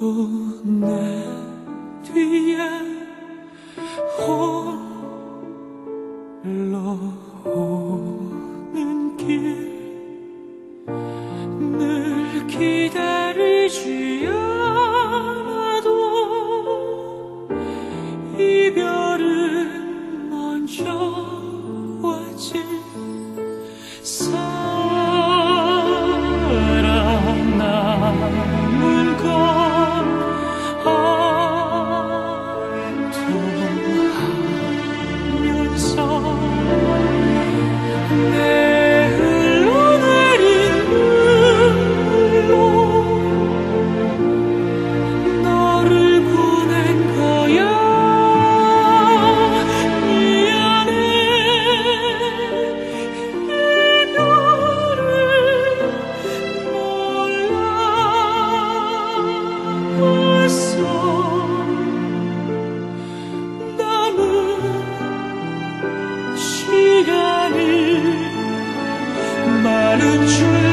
오내 뒤에 홀로 오는 길 늘 기다리지 않아도 이별은 먼저 true.